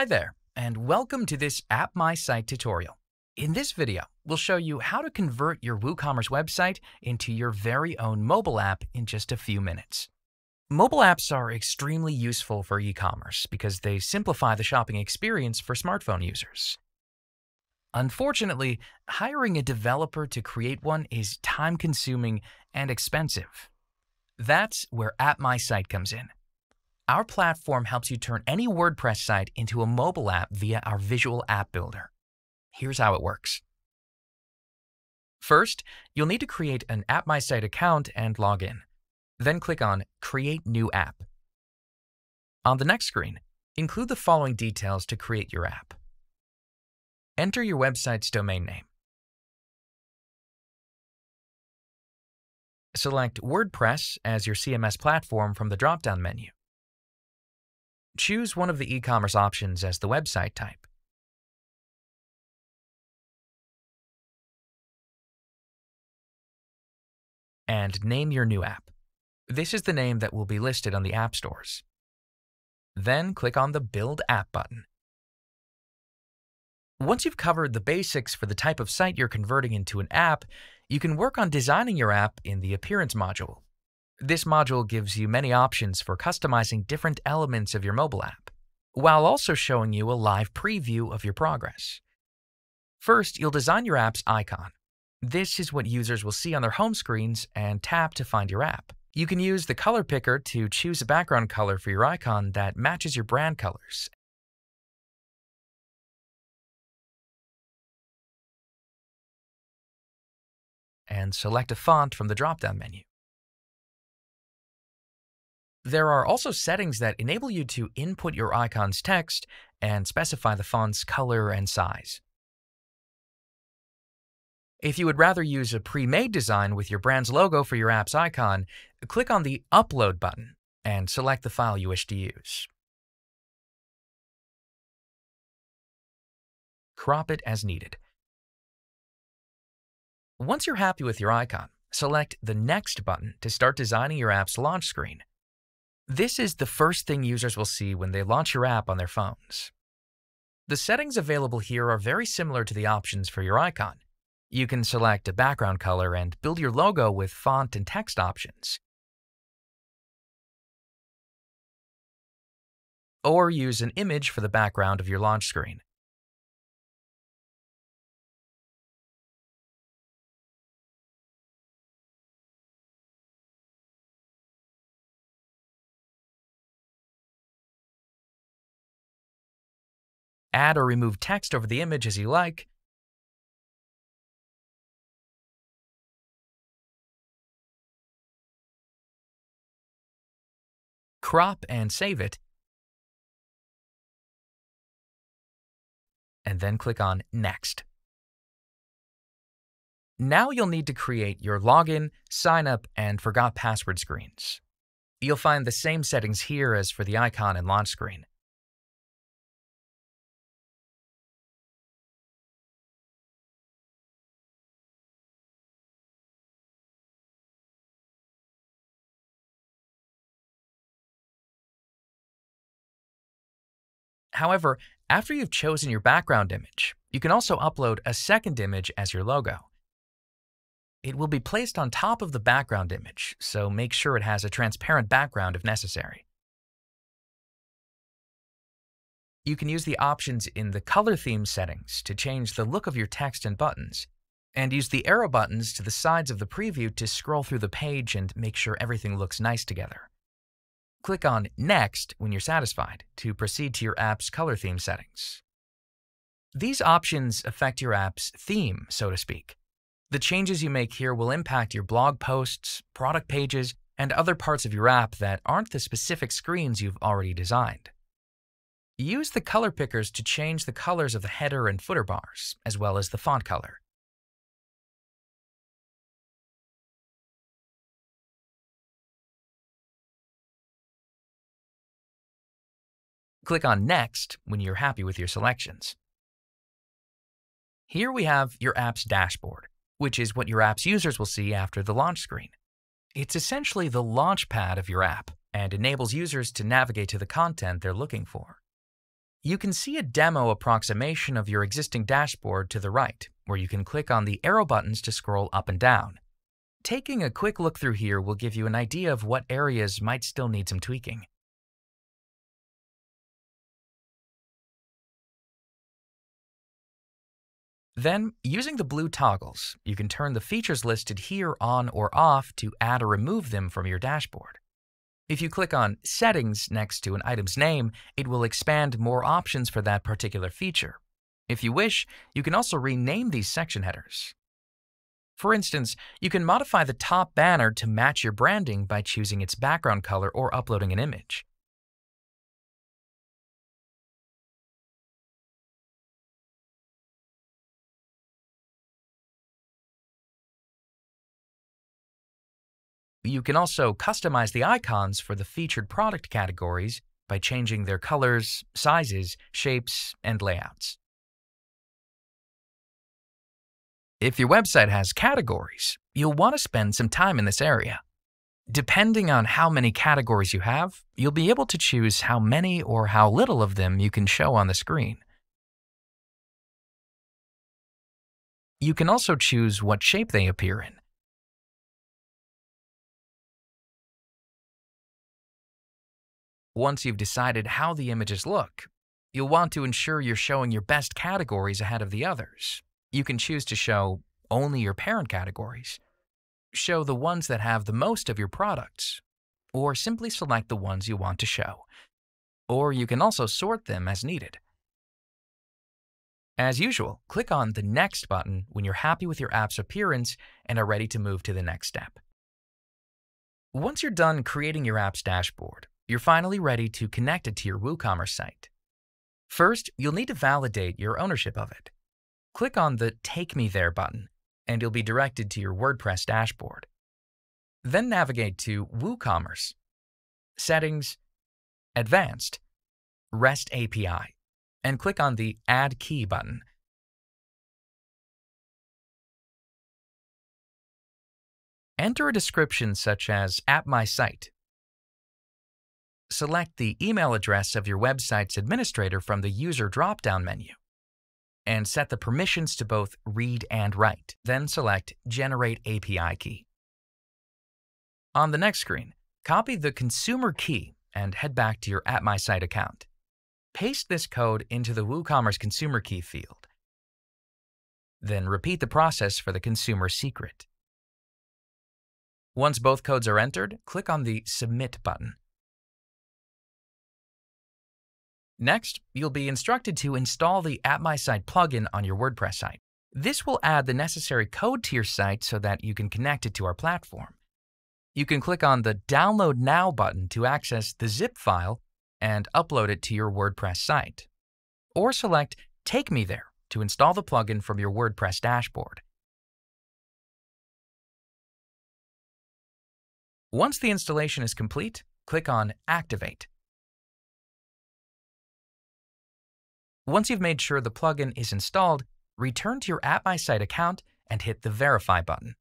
Hi there, and welcome to this App My Site tutorial. In this video, we'll show you how to convert your WooCommerce website into your very own mobile app in just a few minutes. Mobile apps are extremely useful for e-commerce because they simplify the shopping experience for smartphone users. Unfortunately, hiring a developer to create one is time-consuming and expensive. That's where App My Site comes in. Our platform helps you turn any WordPress site into a mobile app via our visual app builder. Here's how it works. First, you'll need to create an App My Site account and log in. Then click on Create New App. On the next screen, include the following details to create your app. Enter your website's domain name. Select WordPress as your CMS platform from the drop-down menu. Choose one of the e-commerce options as the website type. And name your new app. This is the name that will be listed on the app stores. Then click on the Build App button. Once you've covered the basics for the type of site you're converting into an app, you can work on designing your app in the Appearance module. This module gives you many options for customizing different elements of your mobile app, while also showing you a live preview of your progress. First, you'll design your app's icon. This is what users will see on their home screens and tap to find your app. You can use the color picker to choose a background color for your icon that matches your brand colors. And select a font from the drop-down menu. There are also settings that enable you to input your icon's text and specify the font's color and size. If you would rather use a pre-made design with your brand's logo for your app's icon, click on the Upload button and select the file you wish to use. Crop it as needed. Once you're happy with your icon, select the Next button to start designing your app's launch screen. This is the first thing users will see when they launch your app on their phones. The settings available here are very similar to the options for your icon. You can select a background color and build your logo with font and text options. Or use an image for the background of your launch screen. Add or remove text over the image as you like. Crop and save it. And then click on Next. Now you'll need to create your login, sign up, and forgot password screens. You'll find the same settings here as for the icon and launch screen. However, after you've chosen your background image, you can also upload a second image as your logo. It will be placed on top of the background image, so make sure it has a transparent background if necessary. You can use the options in the color theme settings to change the look of your text and buttons, and use the arrow buttons to the sides of the preview to scroll through the page and make sure everything looks nice together. Click on Next when you're satisfied to proceed to your app's color theme settings. These options affect your app's theme, so to speak. The changes you make here will impact your blog posts, product pages, and other parts of your app that aren't the specific screens you've already designed. Use the color pickers to change the colors of the header and footer bars, as well as the font color. Click on Next when you're happy with your selections. Here we have your app's dashboard, which is what your app's users will see after the launch screen. It's essentially the launch pad of your app and enables users to navigate to the content they're looking for. You can see a demo approximation of your existing dashboard to the right, where you can click on the arrow buttons to scroll up and down. Taking a quick look through here will give you an idea of what areas might still need some tweaking. Then, using the blue toggles, you can turn the features listed here on or off to add or remove them from your dashboard. If you click on Settings next to an item's name, it will expand more options for that particular feature. If you wish, you can also rename these section headers. For instance, you can modify the top banner to match your branding by choosing its background color or uploading an image. You can also customize the icons for the featured product categories by changing their colors, sizes, shapes, and layouts. If your website has categories, you'll want to spend some time in this area. Depending on how many categories you have, you'll be able to choose how many or how little of them you can show on the screen. You can also choose what shape they appear in. Once you've decided how the images look, you'll want to ensure you're showing your best categories ahead of the others. You can choose to show only your parent categories, show the ones that have the most of your products, or simply select the ones you want to show. Or you can also sort them as needed. As usual, click on the Next button when you're happy with your app's appearance and are ready to move to the next step. Once you're done creating your app's dashboard, you're finally ready to connect it to your WooCommerce site. First, you'll need to validate your ownership of it. Click on the Take Me There button, and you'll be directed to your WordPress dashboard. Then navigate to WooCommerce, Settings, Advanced, REST API, and click on the Add Key button. Enter a description such as App My Site select the email address of your website's administrator from the User drop-down menu and set the permissions to both read and write. Then select Generate API Key. On the next screen, copy the consumer key and head back to your App My Site account. Paste this code into the WooCommerce consumer key field. Then repeat the process for the consumer secret. Once both codes are entered, click on the Submit button. Next, you'll be instructed to install the App My Site plugin on your WordPress site. This will add the necessary code to your site so that you can connect it to our platform. You can click on the Download Now button to access the zip file and upload it to your WordPress site. Or select Take Me There to install the plugin from your WordPress dashboard. Once the installation is complete, click on Activate. Once you've made sure the plugin is installed, return to your App My Site account and hit the Verify button.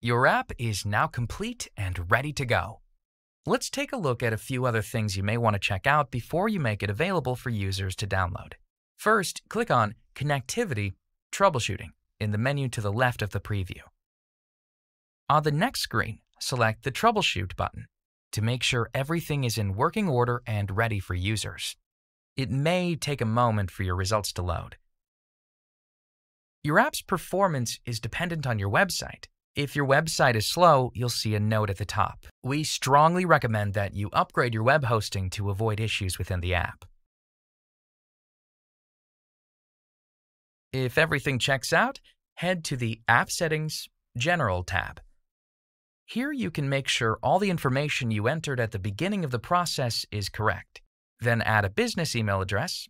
Your app is now complete and ready to go. Let's take a look at a few other things you may want to check out before you make it available for users to download. First, click on Connectivity Troubleshooting in the menu to the left of the preview. On the next screen, select the Troubleshoot button to make sure everything is in working order and ready for users. It may take a moment for your results to load. Your app's performance is dependent on your website. If your website is slow, you'll see a note at the top. We strongly recommend that you upgrade your web hosting to avoid issues within the app. If everything checks out, head to the App Settings General tab. Here you can make sure all the information you entered at the beginning of the process is correct. Then add a business email address,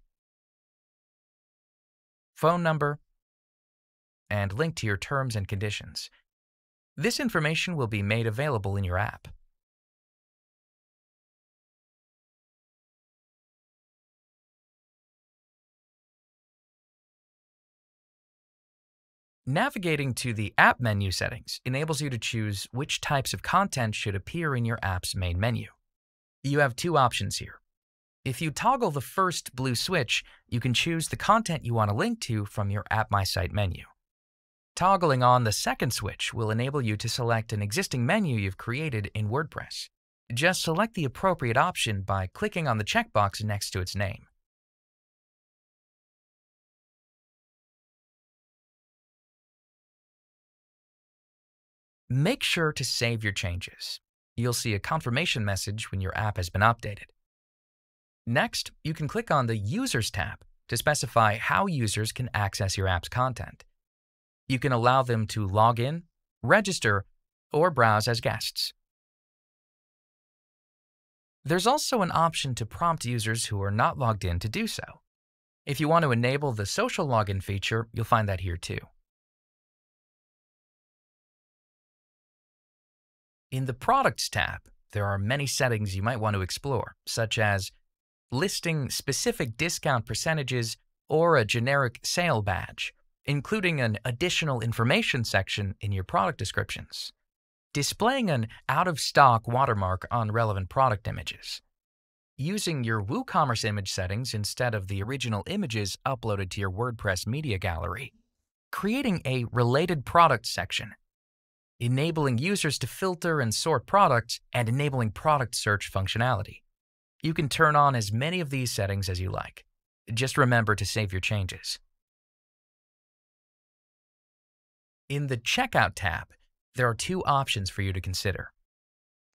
phone number, and link to your terms and conditions. This information will be made available in your app. Navigating to the App menu settings enables you to choose which types of content should appear in your app's main menu. You have two options here. If you toggle the first blue switch, you can choose the content you want to link to from your App My Site menu. Toggling on the second switch will enable you to select an existing menu you've created in WordPress. Just select the appropriate option by clicking on the checkbox next to its name. Make sure to save your changes. You'll see a confirmation message when your app has been updated. Next, you can click on the Users tab to specify how users can access your app's content. You can allow them to log in, register, or browse as guests. There's also an option to prompt users who are not logged in to do so. If you want to enable the social login feature, you'll find that here too. In the Products tab, there are many settings you might want to explore, such as listing specific discount percentages or a generic sale badge, including an additional information section in your product descriptions, displaying an out-of-stock watermark on relevant product images, using your WooCommerce image settings instead of the original images uploaded to your WordPress media gallery, creating a related products section enabling users to filter and sort products, and enabling product search functionality. You can turn on as many of these settings as you like. Just remember to save your changes. In the Checkout tab, there are two options for you to consider.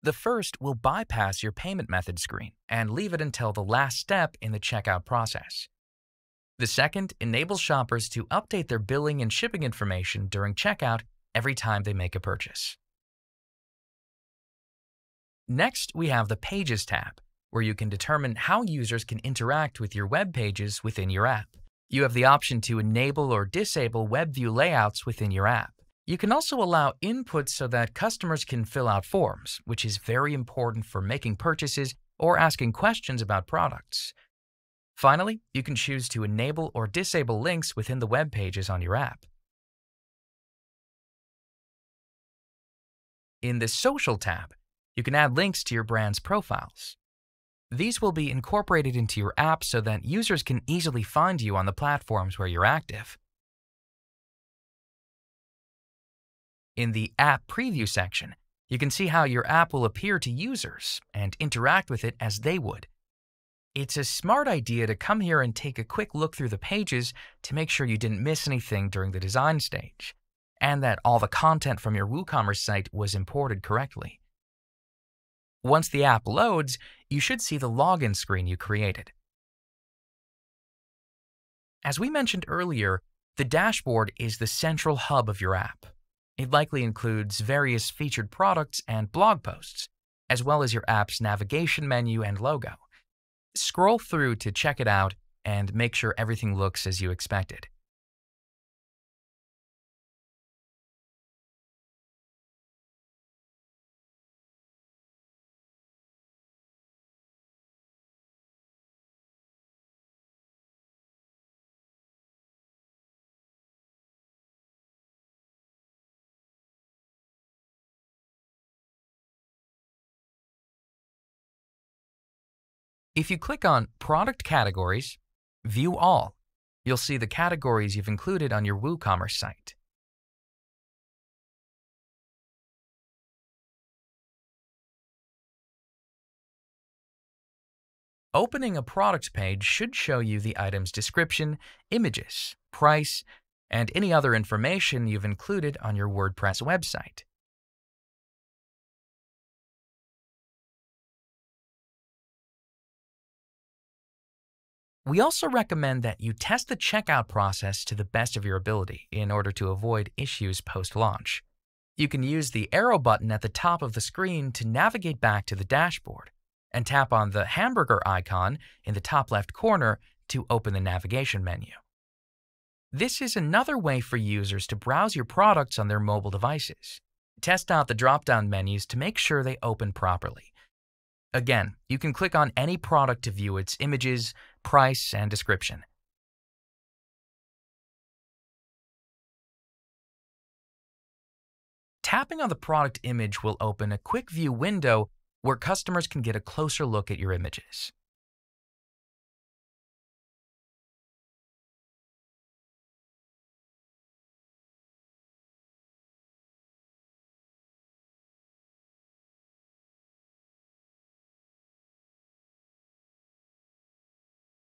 The first will bypass your payment method screen and leave it until the last step in the checkout process. The second enables shoppers to update their billing and shipping information during checkout every time they make a purchase. Next, we have the Pages tab, where you can determine how users can interact with your web pages within your app. You have the option to enable or disable web view layouts within your app. You can also allow input so that customers can fill out forms, which is very important for making purchases or asking questions about products. Finally, you can choose to enable or disable links within the web pages on your app. In the Social tab, you can add links to your brand's profiles. These will be incorporated into your app so that users can easily find you on the platforms where you're active. In the App Preview section, you can see how your app will appear to users and interact with it as they would. It's a smart idea to come here and take a quick look through the pages to make sure you didn't miss anything during the design stage and that all the content from your WooCommerce site was imported correctly. Once the app loads, you should see the login screen you created. As we mentioned earlier, the dashboard is the central hub of your app. It likely includes various featured products and blog posts, as well as your app's navigation menu and logo. Scroll through to check it out and make sure everything looks as you expected. If you click on Product Categories, View All, you'll see the categories you've included on your WooCommerce site. Opening a product page should show you the item's description, images, price, and any other information you've included on your WordPress website. We also recommend that you test the checkout process to the best of your ability in order to avoid issues post-launch. You can use the arrow button at the top of the screen to navigate back to the dashboard and tap on the hamburger icon in the top left corner to open the navigation menu. This is another way for users to browse your products on their mobile devices. Test out the drop-down menus to make sure they open properly. Again, you can click on any product to view its images, price, and description. Tapping on the product image will open a quick view window where customers can get a closer look at your images.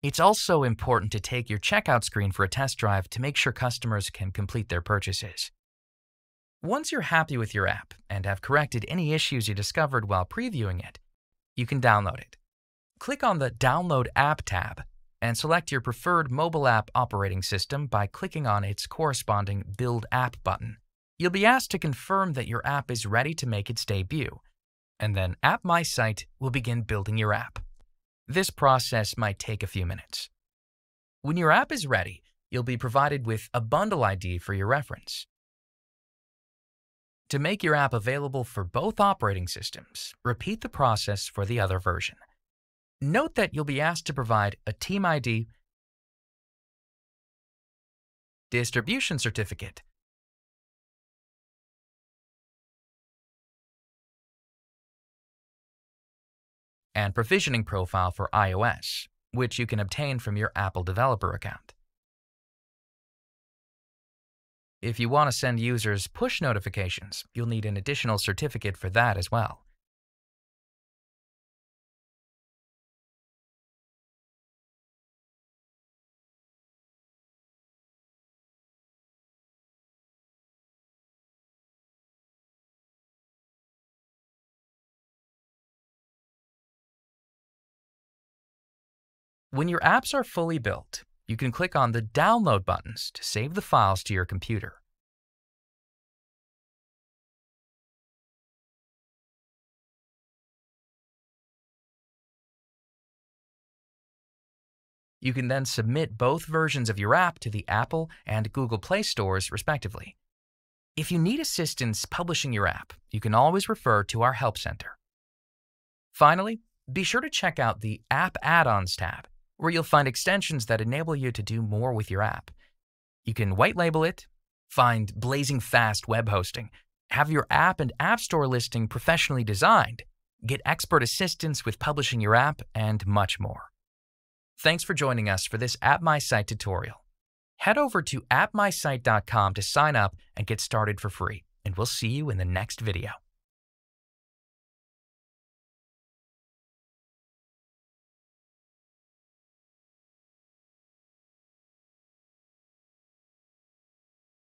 It's also important to take your checkout screen for a test drive to make sure customers can complete their purchases. Once you're happy with your app and have corrected any issues you discovered while previewing it, you can download it. Click on the Download App tab and select your preferred mobile app operating system by clicking on its corresponding Build App button. You'll be asked to confirm that your app is ready to make its debut, and then App My Site will begin building your app. This process might take a few minutes. When your app is ready, you'll be provided with a bundle ID for your reference. To make your app available for both operating systems, repeat the process for the other version. Note that you'll be asked to provide a Team ID, distribution certificate, and provisioning profile for iOS, which you can obtain from your Apple developer account. If you want to send users push notifications, you'll need an additional certificate for that as well. When your apps are fully built, you can click on the Download buttons to save the files to your computer. You can then submit both versions of your app to the Apple and Google Play stores, respectively. If you need assistance publishing your app, you can always refer to our Help Center. Finally, be sure to check out the App Add-ons tab where you'll find extensions that enable you to do more with your app. You can white label it, find blazing fast web hosting, have your app and app store listing professionally designed, get expert assistance with publishing your app, and much more. Thanks for joining us for this App My Site tutorial. Head over to appmysite.com to sign up and get started for free, and we'll see you in the next video.